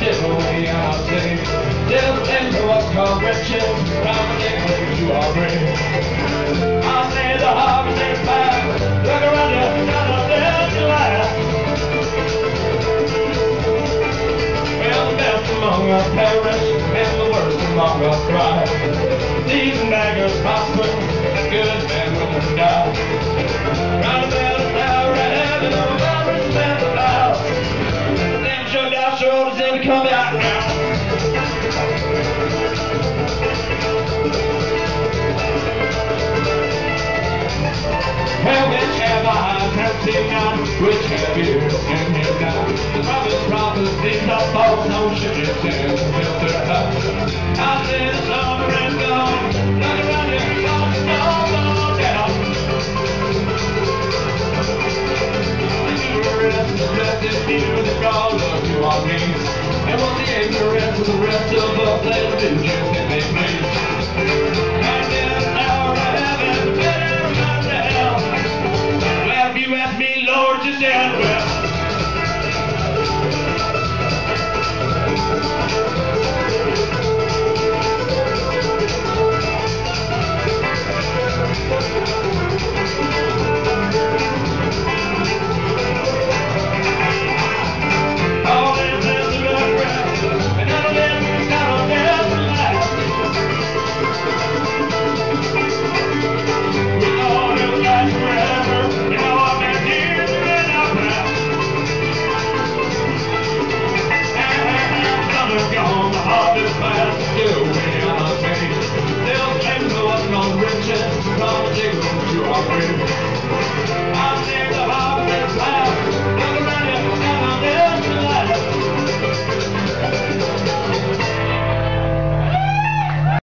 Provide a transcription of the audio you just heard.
not say. Still into what's called riches, promising you are brave. I say the harvest is back. Look around you, not a dead laugh. Well, the best among us perish, and the worst among us thrive. Thieves and beggars prosper, and come out now. Well, which have eyes have seen not, which have ears can hear not. The prophet prophecies of false notions and filter up. I said summer is ignorance the rest of us, let them just if they please. And our heaven, better hell. Well, if you ask me, Lord, Promising you.